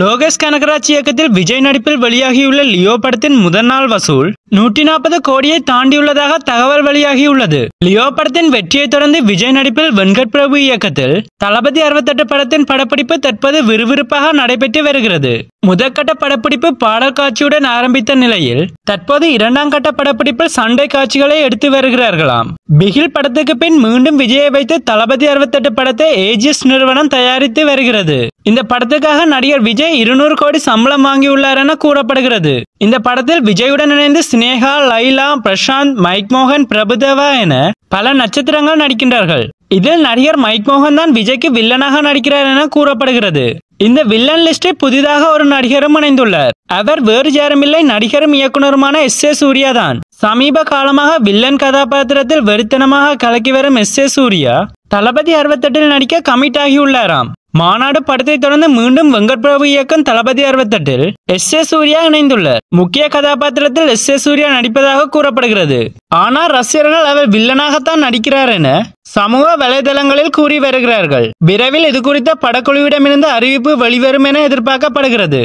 லோகேஷ் கனகராஜ் இயக்கத்தில் விஜய் நடிப்பில் வெளியாகியுள்ள லியோ படத்தின் முதல் நாள் வசூல் நூற்றி நாற்பது கோடியை தாண்டியுள்ளதாக தகவல் வெளியாகியுள்ளது. லியோ படத்தின் வெற்றியை தொடர்ந்து விஜய் நடிப்பில் வெங்கட் பிரபு இயக்கத்தில் தளபதி அறுபத்தெட்டு படத்தின் படப்பிடிப்பு தற்போது விறுவிறுப்பாக நடைபெற்று வருகிறது. முதற்கட்ட படப்பிடிப்பு பாடல் காட்சியுடன் ஆரம்பித்த நிலையில் தற்போது இரண்டாம் கட்ட படப்பிடிப்பில் சண்டை காட்சிகளை எடுத்து வருகிறார்களாம். பிகில் படத்துக்கு பின் மீண்டும் விஜயை வைத்து தளபதி அறுபத்தெட்டு படத்தை ஏஜிஎஸ் நிறுவனம் தயாரித்து வருகிறது. இந்த படத்துக்காக நடிகர் விஜய் இருநூறு கோடி சம்பளம் வாங்கியுள்ளார் என கூறப்படுகிறது. இந்த படத்தில் விஜயுடன் இணைந்து சினேகா லைலா பிரசாந்த் மைக் மோகன் பிரபுதேவா என பல நட்சத்திரங்கள் நடிக்கின்றார்கள். இதில் நடிகர் மைக் மோகன் தான் விஜய்க்கு வில்லனாக நடிக்கிறார் என கூறப்படுகிறது. இந்த வில்லன் லிஸ்டில் புதிதாக ஒரு நடிகரும் இணைந்துள்ளார். அவர் வேறு யாருமில்லை நடிகரும் இயக்குனருமான எஸ் ஏ சூர்யா தான். சமீப காலமாக வில்லன் கதாபாத்திரத்தில் வெறித்தனமாக கலக்கி வரும் எஸ் ஏ சூர்யா தளபதி அறுபத்தெட்டில் நடிக்க கமிட் ஆகியுள்ளாராம். மாநாடு படத்தை தொடர்ந்து மீண்டும் வெங்கட் பிரபு இயக்கம் தளபதி அறுபத்தெட்டில் எஸ் ஏ சூர்யா இணைந்துள்ளார். முக்கிய கதாபாத்திரத்தில் எஸ் ஏ சூர்யா நடிப்பதாக கூறப்படுகிறது. ஆனால் ரசிகர்கள் அவர் வில்லனாகத்தான் நடிக்கிறார் என சமூக வலைதளங்களில் கூறி வருகிறார்கள். விரைவில் இது குறித்த படக்குழுவிடமிருந்து அறிவிப்பு வெளிவரும் என எதிர்பார்க்கப்படுகிறது.